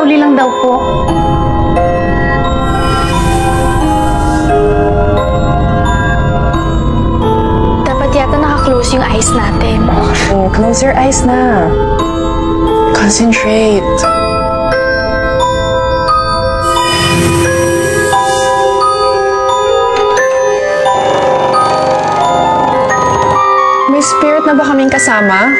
May sasauli lang daw po. Dapat yata naka-close yung eyes natin. Oh, close your eyes na. Concentrate. May spirit na ba kaming kasama?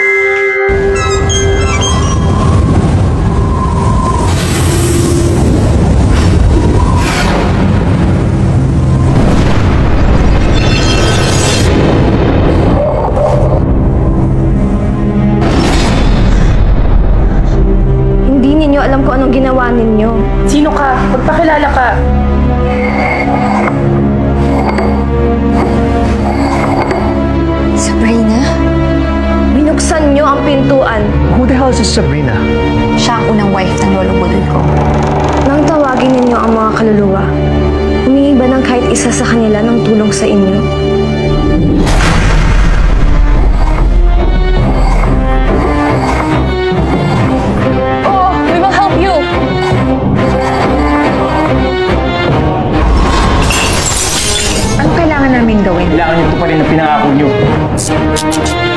Ginawa ninyo. Sino ka? Magpakilala ka. Sabrina? Binuksan nyo ang pintuan Who the hell is this Sabrina? Siya ang unang wife ng lolo budol ko. Nang tawagin ninyo ang mga kaluluwa, humingi ba ng kahit isa sa kanila ng tulong sa inyo? Pa rin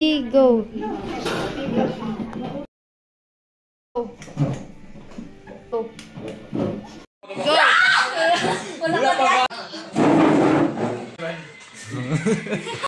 ang pinangako niyo. Go.